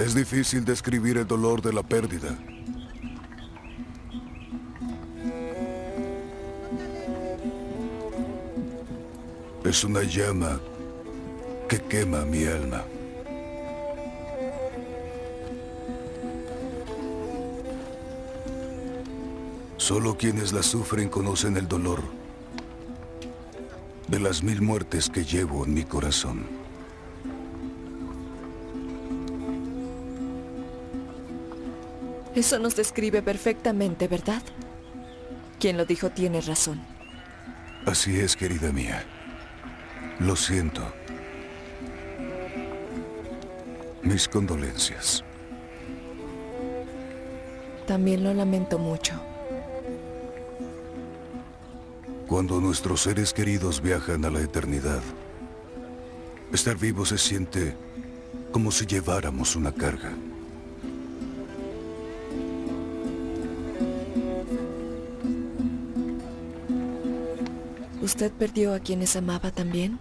Es difícil describir el dolor de la pérdida. Es una llama que quema mi alma. Solo quienes la sufren conocen el dolor de las mil muertes que llevo en mi corazón. Eso nos describe perfectamente, ¿verdad? Quien lo dijo tiene razón. Así es, querida mía. Lo siento. Mis condolencias. También lo lamento mucho. Cuando nuestros seres queridos viajan a la eternidad, estar vivo se siente como si lleváramos una carga. ¿Usted perdió a quienes amaba también?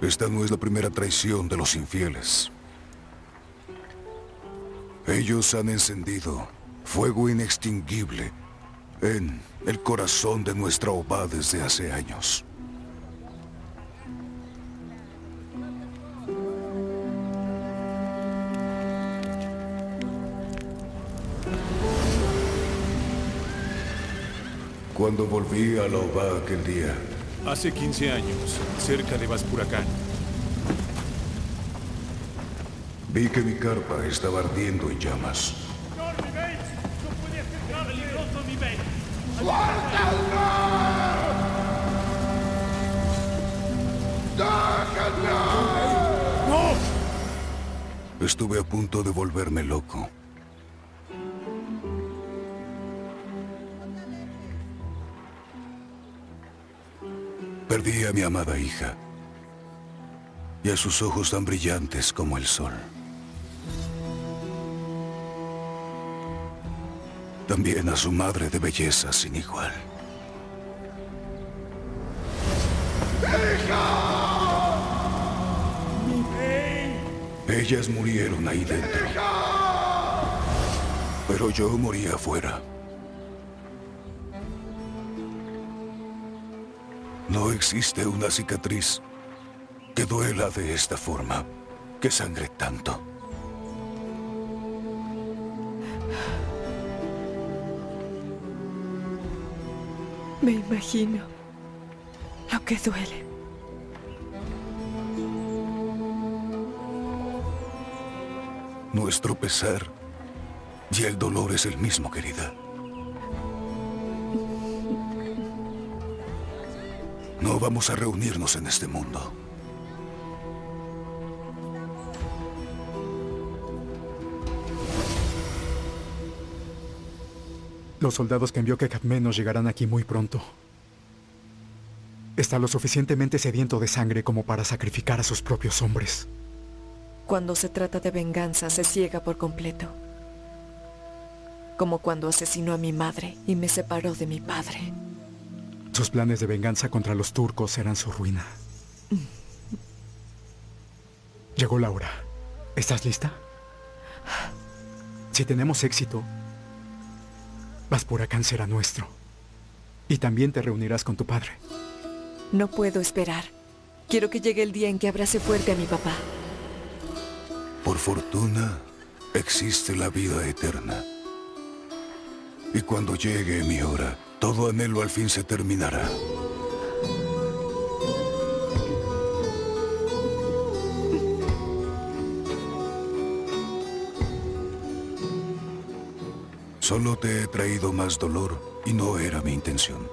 Esta no es la primera traición de los infieles. Ellos han encendido fuego inextinguible en el corazón de nuestra Oba desde hace años. Cuando volví a la Oba aquel día, Hace 15 años, cerca de Vaspuracán, vi que mi carpa estaba ardiendo en llamas. Estuve a punto de volverme loco. Perdí a mi amada hija y a sus ojos tan brillantes como el sol. También a su madre de belleza sin igual. Ellas murieron ahí dentro. Pero yo morí afuera. No existe una cicatriz que duela de esta forma, que sangre tanto. Me imagino lo que duele. Nuestro pesar y el dolor es el mismo, querida. No vamos a reunirnos en este mundo. Los soldados que envió Kekatme nos llegarán aquí muy pronto. Está lo suficientemente sediento de sangre como para sacrificar a sus propios hombres. Cuando se trata de venganza, se ciega por completo. Como cuando asesinó a mi madre y me separó de mi padre. Sus planes de venganza contra los turcos serán su ruina. Llegó la hora. ¿Estás lista? Si tenemos éxito, Vaspuracán será nuestro. Y también te reunirás con tu padre. No puedo esperar. Quiero que llegue el día en que abrace fuerte a mi papá. Por fortuna, existe la vida eterna. Y cuando llegue mi hora, todo anhelo al fin se terminará. Solo te he traído más dolor y no era mi intención.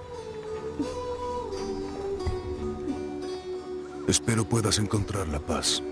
Espero puedas encontrar la paz.